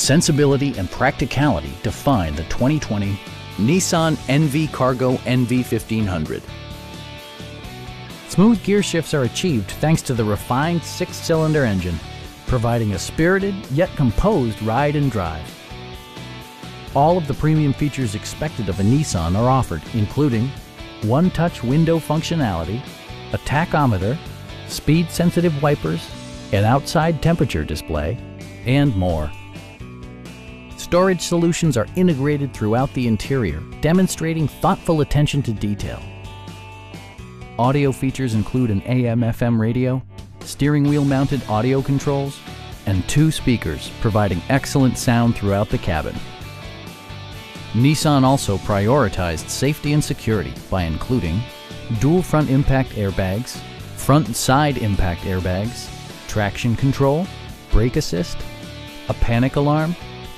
Sensibility and practicality define the 2020 Nissan NV Cargo NV1500. Smooth gear shifts are achieved thanks to the refined six-cylinder engine, providing a spirited yet composed ride and drive. All of the premium features expected of a Nissan are offered, including one-touch window functionality, a tachometer, speed-sensitive wipers, an outside temperature display, and more. Storage solutions are integrated throughout the interior, demonstrating thoughtful attention to detail. Audio features include an AM-FM radio, steering wheel mounted audio controls, and two speakers providing excellent sound throughout the cabin. Nissan also prioritized safety and security by including dual front impact airbags, front and side impact airbags, traction control, brake assist, a panic alarm,